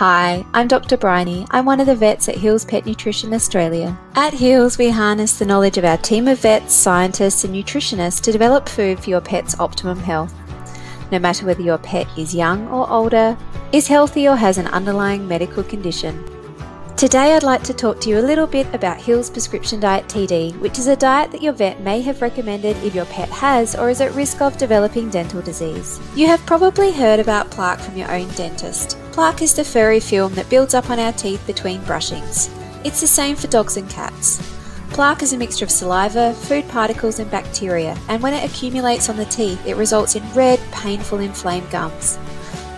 Hi, I'm Dr. Bryony. I'm one of the vets at Hill's Pet Nutrition Australia. At Hill's, we harness the knowledge of our team of vets, scientists, and nutritionists to develop food for your pet's optimum health. No matter whether your pet is young or older, is healthy or has an underlying medical condition. Today, I'd like to talk to you a little bit about Hill's Prescription Diet TD, which is a diet that your vet may have recommended if your pet has or is at risk of developing dental disease. You have probably heard about plaque from your own dentist. Plaque is the furry film that builds up on our teeth between brushings. It's the same for dogs and cats. Plaque is a mixture of saliva, food particles, and bacteria, and when it accumulates on the teeth, it results in red, painful, inflamed gums.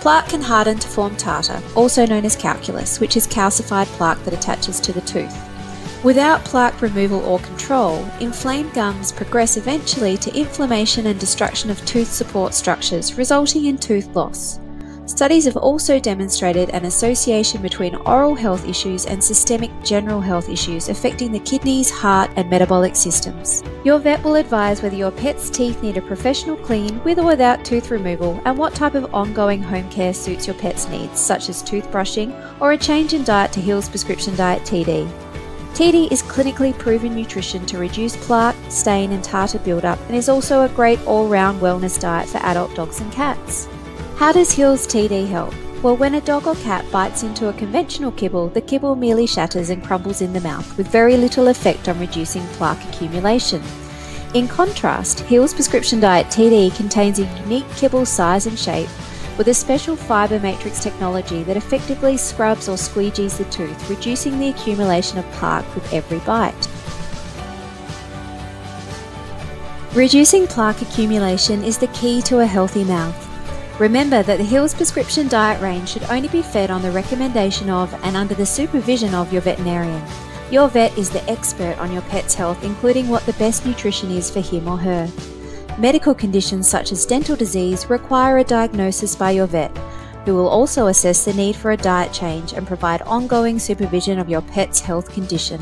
Plaque can harden to form tartar, also known as calculus, which is calcified plaque that attaches to the tooth. Without plaque removal or control, inflamed gums progress eventually to inflammation and destruction of tooth support structures, resulting in tooth loss. Studies have also demonstrated an association between oral health issues and systemic general health issues affecting the kidneys, heart, and metabolic systems. Your vet will advise whether your pet's teeth need a professional clean with or without tooth removal and what type of ongoing home care suits your pet's needs, such as toothbrushing or a change in diet to Hill's Prescription Diet TD. TD is clinically proven nutrition to reduce plaque, stain, and tartar buildup and is also a great all round wellness diet for adult dogs and cats. How does Hill's TD help? Well, when a dog or cat bites into a conventional kibble, the kibble merely shatters and crumbles in the mouth with very little effect on reducing plaque accumulation. In contrast, Hill's Prescription Diet TD contains a unique kibble size and shape with a special fibre matrix technology that effectively scrubs or squeegees the tooth, reducing the accumulation of plaque with every bite. Reducing plaque accumulation is the key to a healthy mouth. Remember that the Hill's prescription diet range should only be fed on the recommendation of and under the supervision of your veterinarian. Your vet is the expert on your pet's health, including what the best nutrition is for him or her. Medical conditions such as dental disease require a diagnosis by your vet, who will also assess the need for a diet change and provide ongoing supervision of your pet's health condition.